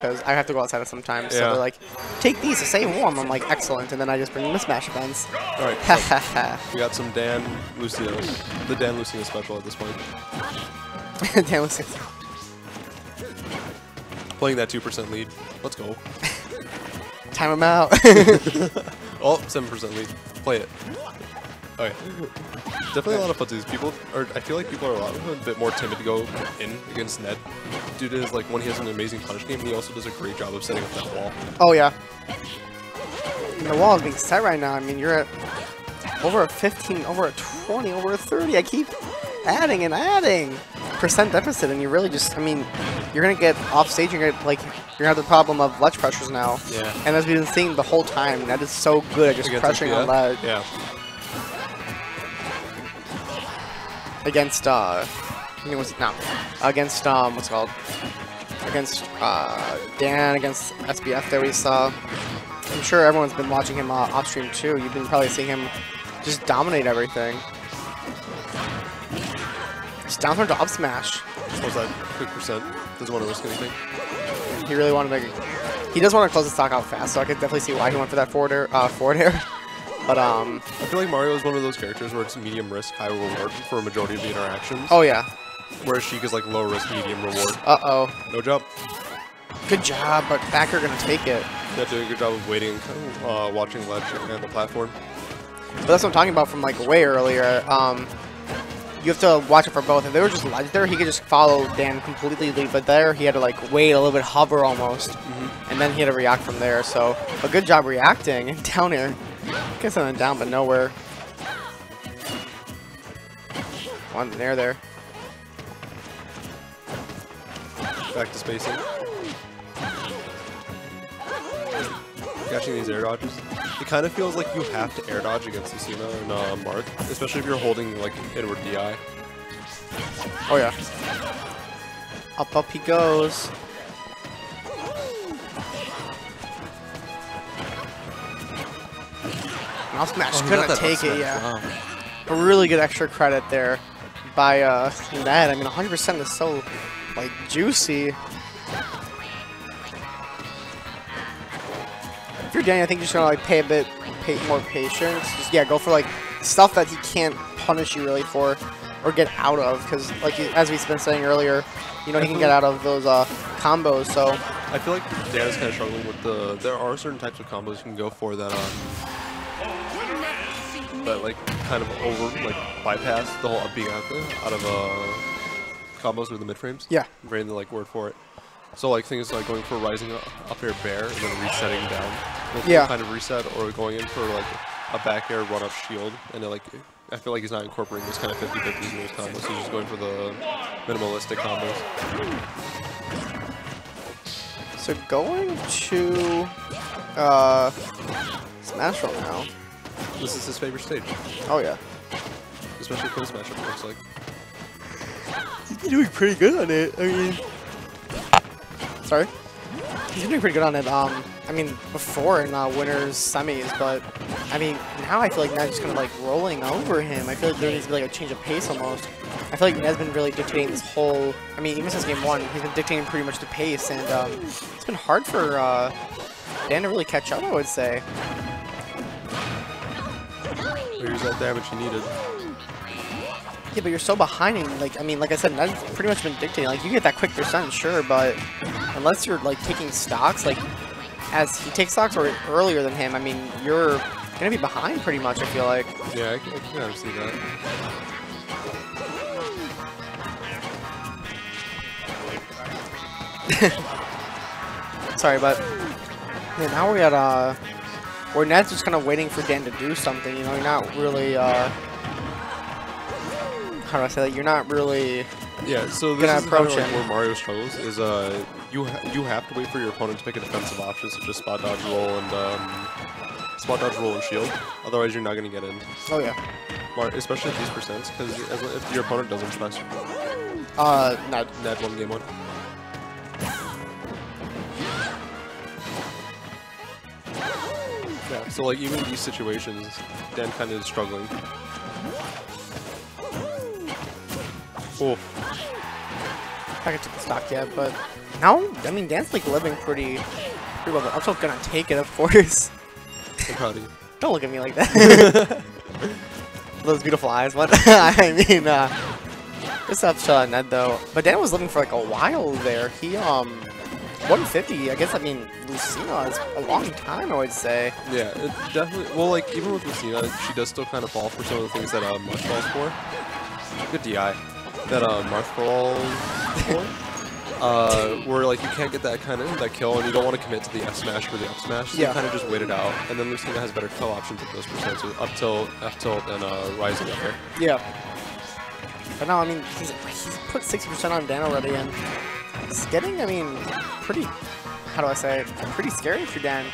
because I have to go outside sometimes. So they're like, take these to stay warm. I'm like, excellent. And then I just bring them to Smash events. All right, so we got some Dan Lucio, the Dan Lucio special at this point. Dan listen. Playing that 2% lead. Let's go. Time him out. Oh, 7% lead. Play it. Okay. Definitely a lot of fuzzies. People are, I feel like people are a, lot, a bit more timid to go in against Ned. Due to his, like, one, he has an amazing punish game, he also does a great job of setting up that wall. oh, yeah. The wall is being set right now. I mean, you're at over a 15, over a 20, over a 30. I keep adding and adding percent deficit, and you really just, I mean, you're going to get off stage. You're to, like, you're to have the problem of ledge pressures now. Yeah. And as we've been seeing the whole time, Ned is so good at just Against pressuring on ledge. Yeah. Against uh I think it? Was no. Against um what's it called? Against uh Dan against SBF that we saw. I'm sure everyone's been watching him uh, off stream too. You've been probably seeing him just dominate everything. Just down throw to up smash. What was that? Quick percent. Doesn't want to risk anything. he really wanted to he does want to close the stock out fast so I could definitely see why he went for that forward air uh, forward air but um I feel like Mario is one of those characters where it's medium risk, high reward for a majority of the interactions. oh yeah Whereas Sheik is like low risk, medium reward. uh-oh No jump. good job but backer gonna take it Yeah, doing a good job of waiting, uh, watching ledge and the platform. But that's what I'm talking about from like way earlier. Um, you have to watch it for both. If they were just ledge there, he could just follow Dan completely. But there, he had to like wait a little bit, hover almost, and then he had to react from there. So a good job reacting and down air. Get something down, but nowhere. One there, there. Back to spacing. Catching these air dodges. It kind of feels like you have to air dodge against Lucina and uh, Mark, especially if you're holding like inward DI. Oh yeah. Up, up he goes. Now smash Oh, he got couldn't that take it, smash, yeah. Wow. a really good extra credit there by uh, Ned. I mean, 100% is so like juicy. If you're Danny, I think you're just gonna like pay a bit, pay more patience. Just yeah, go for like stuff that he can't punish you really for, or get out of. Because like as we've been saying earlier, you know he can get out of those uh, combos. So I feel like Dan is kind of struggling with the. There are certain types of combos you can go for that um that like kind of over like bypass the whole up being out there out of uh combos with the mid frames. yeah, Brain the like word for it. So like things like going for rising up air bear and then resetting down. With Yeah. Kind of reset or going in for like a back air run up shield and then like I feel like he's not incorporating this kind of 50 50s in those combos. He's just going for the minimalistic combos. so going to uh, Smashville now. This is his favorite stage, Oh yeah. especially for his matchup. It looks like. He's been doing pretty good on it. I mean, sorry. He's been doing pretty good on it. Um, I mean, before in uh, winners semis, but I mean, now I feel like Ned's just kind of like rolling over him. I feel like there needs to be like a change of pace almost. I feel like Ned's been really dictating this whole. I mean, even since game one, he's been dictating pretty much the pace, and um, it's been hard for uh, Dan to really catch up. I would say. Here's that damage you needed. Yeah, but you're so behind him. Like, I mean, like I said, that's pretty much been dictating. Like, you get that quick percent, sure, but unless you're like taking stocks, like as he takes stocks or earlier than him, I mean, you're gonna be behind pretty much. I feel like. Yeah, I can, I can kind of see that. Sorry, but yeah, now we're at uh, where Ned's just kind of waiting for Dan to do something. You know, you're not really uh, how do I say that? You're not really. Yeah, so this is kind of like where Mario struggles is uh you ha you have to wait for your opponent to pick a defensive option such as spot dodge roll and um spot dodge roll and shield. Otherwise, you're not gonna get in. Oh yeah. Mar especially at these percents because if your opponent doesn't trust Uh, Ned. Ned one game one. Yeah, so like even in these situations, Dan kind of is struggling. Oh, I haven't took the stock yet, but now, I mean, Dan's like living pretty, pretty well. but I'm still gonna take it, of course. I'm proud of you. Don't look at me like that. Those beautiful eyes. What? I mean, uh, this up to Ned though. But Dan was living for like a while there. He um, 150. I guess I mean Lucina is a long time. I would say. Yeah, it definitely. Well, like even with Lucina, she does still kind of fall for some of the things that uh, Marth falls for. Good DI. That uh, Marth falls for. Uh, where like you can't get that kind of that kill, and you don't want to commit to the F smash for the F smash. So Yeah. you kind of just wait it out, and then Lucina has better kill options at those percents, so up tilt, F tilt, and uh, rising up there. Yeah. But no, I mean he's he's put 60% on Dan already, and it's getting. I mean, pretty. How do I say? Pretty scary for Dan.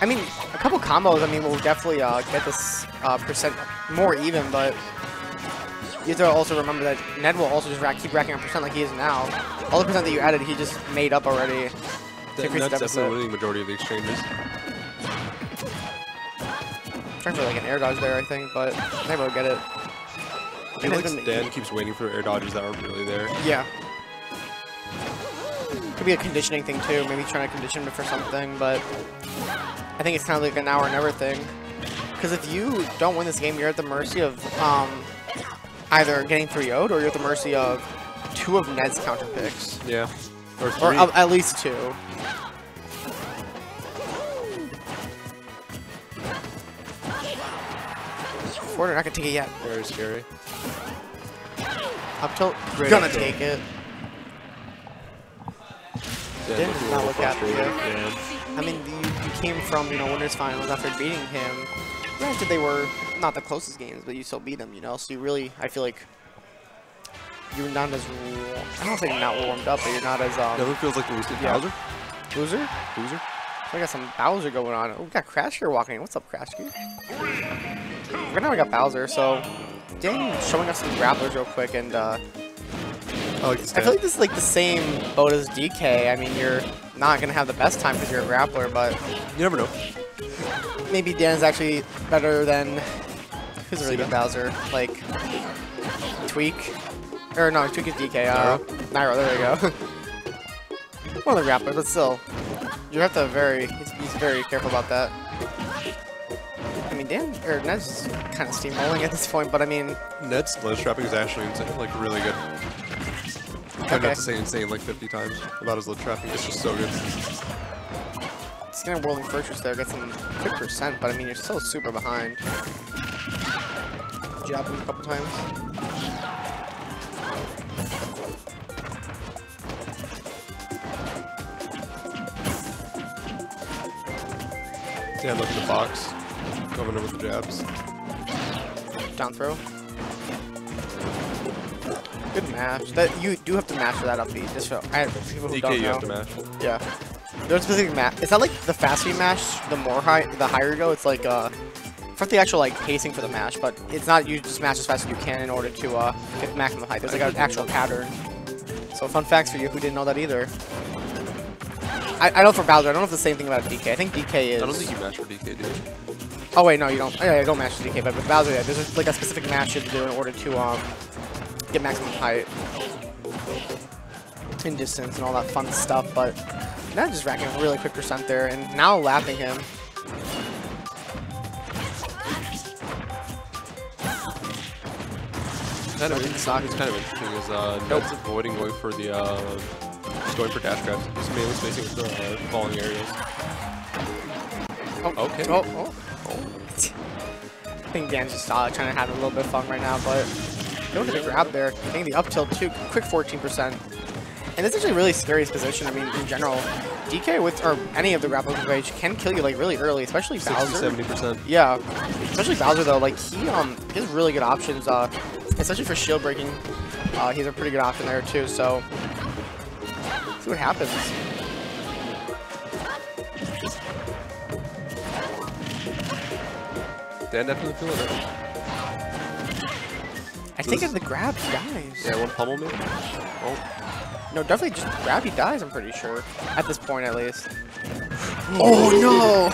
I mean, a couple combos. I mean, will definitely uh, get this uh, percent more even, but you have to also remember that Ned will also just rack, keep racking up percent like he is now. All the percent that you added, he just made up already. That, increase the that's definitely winning majority of the exchanges. trying for like an air dodge there, I think, but never will get it. I And feel like it's been- Dan keeps waiting for air dodges that aren't really there. Yeah. Could be a conditioning thing too, maybe trying to condition him for something, but I think it's kind of like an now or never thing. Because if you don't win this game, you're at the mercy of um, either getting 3 0'd or you're at the mercy of two of Ned's counter picks. Yeah. Or Or uh, at least two. Fortnite not gonna take it yet. Very scary. Up tilt, Great gonna up take it. Dan Dan looking does a not look happy, frustrated. yeah. Yeah. I mean, you, you came from, you know, winners finals after beating him. Granted, they were not the closest games, but you still beat them, you know? So you really, I feel like, you're not as, I don't think not warmed up, but you're not as, um, Never feels like the Lucina Yeah. Bowser. loser. Loser. We got some Bowser going on. Oh, we got Crash here walking in. What's up, Crash Gear? Right now we got Bowser, so Dan showing us some grapplers real quick, and uh, I like this I feel like this is like the same boat as DK. I mean, you're not gonna have the best time because you're a grappler, but You never know. maybe Dan's actually better than who's a really good Bowser, like Tweek, or no, Tweek is DK. Uh, Nairo, there we go. One of the grapplers, but still, you have to very, he's, he's very careful about that. I mean, Dan or Ned's kind of steamrolling at this point, but I mean, Ned's ledge trapping is actually insane, like really good. I Okay. have to say insane like 50 times about his little trapping. It's just so good. It's gonna whirling fortress there, get some quick percent, but I mean you're still super behind. Jab him a couple times. Dan looking the box, coming in with the jabs. Down throw. Good mash. That you do have to master that up beat. Just so I for people who DK, don't you know. have to mash. Yeah. There's a specific mash. It's not like the faster you mash, the more high, the higher you go. It's like uh, for the actual like pacing for the mash, but it's not you just mash as fast as you can in order to uh get maximum height. There's like an actual pattern. So fun facts for you who didn't know that either. I, I know for Bowser, I don't know if the same thing about DK. I think DK is. I don't think you mash for DK, dude. Oh wait, no, you don't. Oh, yeah, you don't mash the DK, but with Bowser, yeah, there's like a specific mash you have to do in order to um get maximum height and distance and all that fun stuff. But now just racking a really quick percent there, and now lapping him. Kind of it's kind of interesting is uh, Ned's avoiding going for the uh, just going for dash grabs. He's mainly spacing with the uh, falling areas. Oh, Okay. Oh, oh, oh. I think Dan's just uh, trying to have a little bit of fun right now, but going to the grab there. Getting the up tilt too, quick 14%. And this is actually a really scary position. I mean, in general, DK with, or any of the grappling rage can kill you like really early, especially 60, Bowser. 70%. Yeah, especially Bowser though. Like he um he has really good options. Uh, especially for shield breaking. Uh, he's a pretty good option there too. So see what happens. Dan definitely feeling it. I think at the grab he dies. Yeah, one pummel me. Oh, No, definitely just grab he dies. I'm pretty sure at this point at least. Oh no!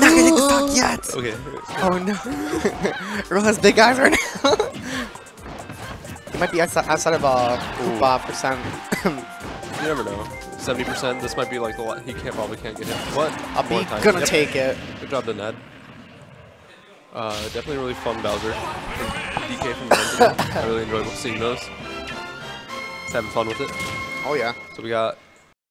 Not gonna stock yet. okay. Oh no! Earl has big eyes right now. he might be outside, outside of uh, Koopa percent. You never know. 70%. This might be like the la- he can't probably can't get hit. What? I'll be time. gonna Yep. take it. Good job Ned. Uh, definitely really fun Bowser. DK from the I really enjoyed seeing those. Just having fun with it. Oh yeah. So we got